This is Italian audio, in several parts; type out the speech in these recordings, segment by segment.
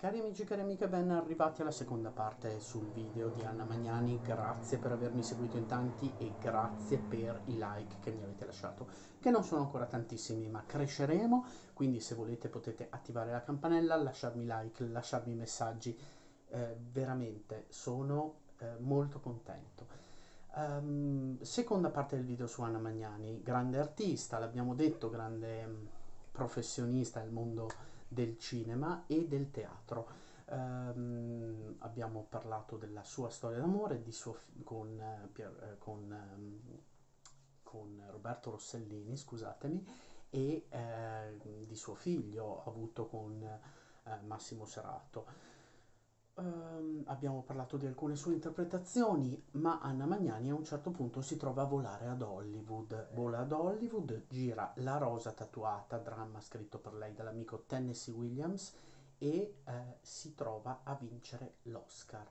Cari amici e cari amiche, ben arrivati alla seconda parte sul video di Anna Magnani. Grazie per avermi seguito in tanti e grazie per i like che mi avete lasciato, che non sono ancora tantissimi, ma cresceremo. Quindi se volete potete attivare la campanella, lasciarmi like, lasciarmi messaggi. Eh, veramente sono eh, molto contento. Um, seconda parte del video su Anna Magnani, grande artista, l'abbiamo detto, grande mm, professionista nel mondo del cinema e del teatro. Um, abbiamo parlato della sua storia d'amore con, uh, con, um, con, Roberto Rossellini, scusatemi, e uh, di suo figlio avuto con uh, Massimo Serato. Um, abbiamo parlato di alcune sue interpretazioni, ma Anna Magnani a un certo punto si trova a volare ad Hollywood. Vola ad Hollywood, gira La rosa tatuata, dramma scritto per lei dall'amico Tennessee Williams, e eh, si trova a vincere l'Oscar.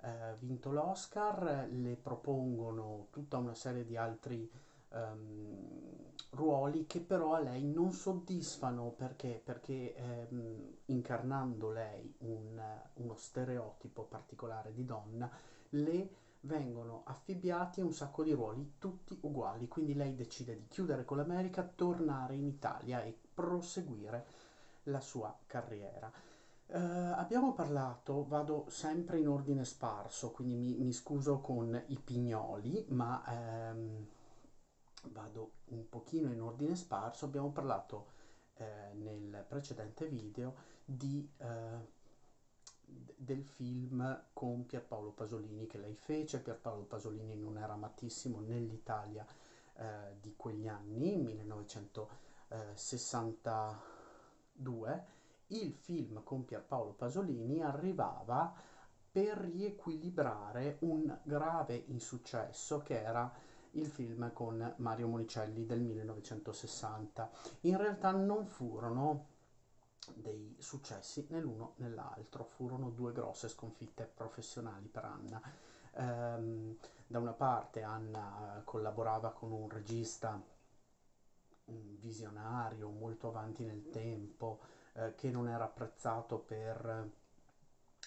Eh, vinto l'Oscar, le propongono tutta una serie di altri um, ruoli che però a lei non soddisfano perché, perché ehm, incarnando lei un, uno stereotipo particolare di donna, le vengono affibbiati un sacco di ruoli tutti uguali, quindi lei decide di chiudere con l'America, tornare in Italia e proseguire la sua carriera. Uh, abbiamo parlato, vado sempre in ordine sparso, quindi mi, mi scuso con i pignoli, ma ehm, vado un pochino in ordine sparso, abbiamo parlato eh, nel precedente video di, eh, del film con Pierpaolo Pasolini che lei fece, Pierpaolo Pasolini non era amatissimo nell'Italia eh, di quegli anni, 1962, il film con Pierpaolo Pasolini arrivava per riequilibrare un grave insuccesso che era il film con Mario Monicelli del 1960. In realtà non furono dei successi né l'uno né l'altro, furono due grosse sconfitte professionali per Anna. Um, da una parte Anna collaborava con un regista un visionario molto avanti nel tempo eh, che non era apprezzato per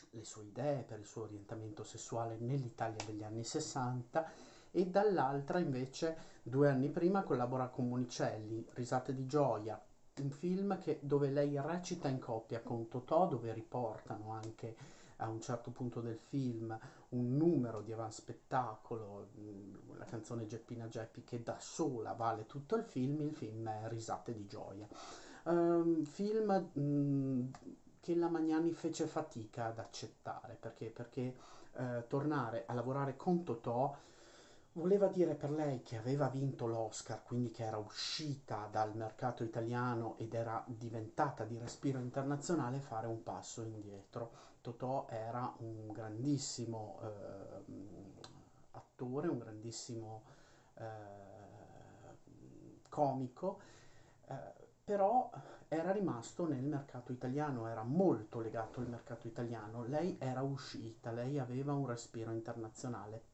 le sue idee, per il suo orientamento sessuale nell'Italia degli anni 60 e dall'altra invece due anni prima collabora con Monicelli, Risate di gioia, un film che, dove lei recita in coppia con Totò, dove riportano anche a un certo punto del film un numero di avanspettacolo, mm, la canzone Geppina Geppi che da sola vale tutto il film, il film è Risate di gioia. Um, film um, che la Magnani fece fatica ad accettare perché, perché uh, tornare a lavorare con Totò Voleva dire per lei che aveva vinto l'Oscar, quindi che era uscita dal mercato italiano ed era diventata di respiro internazionale, fare un passo indietro. Totò era un grandissimo eh, attore, un grandissimo eh, comico, eh, però era rimasto nel mercato italiano, era molto legato al mercato italiano. Lei era uscita, lei aveva un respiro internazionale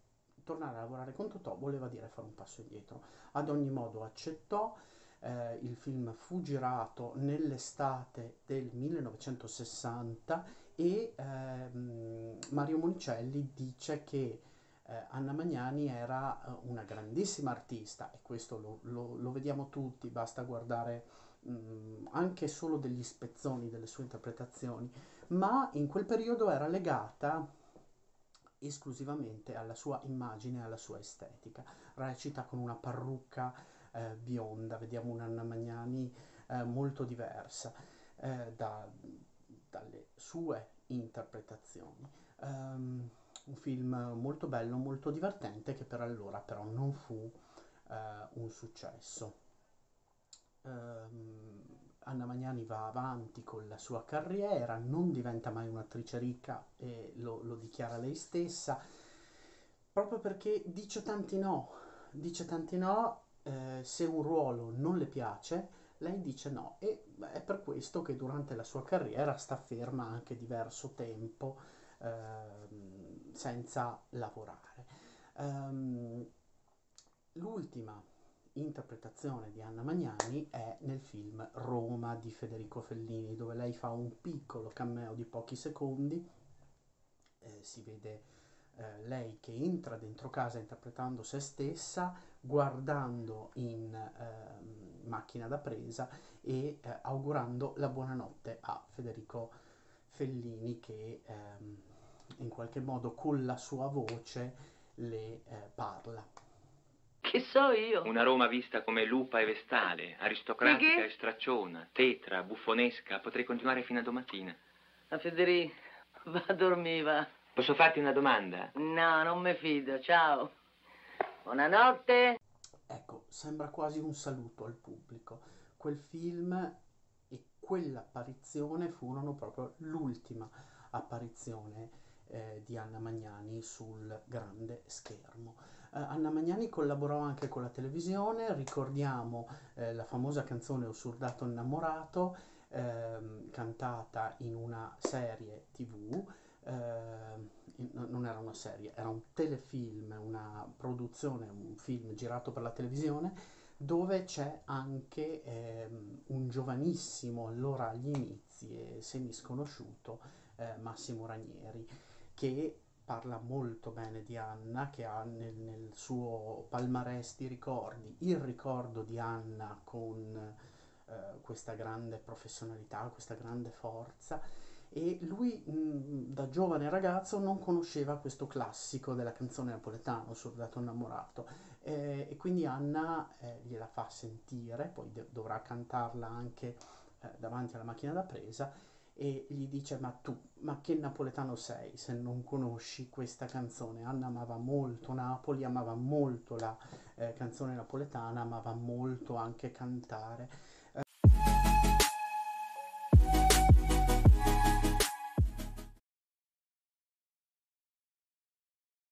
tornare a lavorare con Totò voleva dire fare un passo indietro. Ad ogni modo accettò, eh, il film fu girato nell'estate del 1960 e ehm, Mario Monicelli dice che eh, Anna Magnani era eh, una grandissima artista e questo lo, lo, lo vediamo tutti, basta guardare mh, mm, anche solo degli spezzoni delle sue interpretazioni, ma in quel periodo era legata esclusivamente alla sua immagine, alla sua estetica. Recita con una parrucca eh, bionda, vediamo un'Anna Magnani eh, molto diversa eh, da, dalle sue interpretazioni. Um, un film molto bello, molto divertente che per allora però non fu eh, un successo. Um, Anna Magnani va avanti con la sua carriera, non diventa mai un'attrice ricca e lo, lo dichiara lei stessa, proprio perché dice tanti no, dice tanti no, eh, se un ruolo non le piace, lei dice no e è per questo che durante la sua carriera sta ferma anche diverso tempo eh, senza lavorare. Um, l'ultima interpretazione di Anna Magnani è nel film Roma di Federico Fellini, dove lei fa un piccolo cameo di pochi secondi, eh, si vede eh, lei che entra dentro casa interpretando se stessa, guardando in eh, macchina da presa e eh, augurando la buonanotte a Federico Fellini che ehm, in qualche modo con la sua voce le eh, parla. Che so io? Una Roma vista come lupa e vestale, aristocratica e stracciona, tetra, buffonesca, potrei continuare fino a domattina. A Federico, va a dormire, va. Posso farti una domanda? No, non mi fido, ciao. Buonanotte. Ecco, sembra quasi un saluto al pubblico. Quel film e quell'apparizione furono proprio l'ultima apparizione eh, di Anna Magnani sul grande schermo. Eh, Anna Magnani collaborò anche con la televisione, ricordiamo eh, la famosa canzone Ho surdato innamorato, ehm, cantata in una serie tv. ehm, in- no- non era una serie, era un telefilm, una produzione, un film girato per la televisione dove c'è anche ehm, un giovanissimo, allora agli inizi e semisconosciuto, eh, Massimo Ranieri, che parla molto bene di Anna, che ha nel, nel suo palmarès di ricordi il ricordo di Anna con eh, questa grande professionalità, questa grande forza. E lui mh, da giovane ragazzo non conosceva questo classico della canzone napoletana, Soldato innamorato, eh, e quindi Anna eh, gliela fa sentire, poi de- dovrà cantarla anche eh, davanti alla macchina da presa e gli dice ma tu, ma che napoletano sei se non conosci questa canzone? Anna amava molto Napoli, amava molto la eh, canzone napoletana, amava molto anche cantare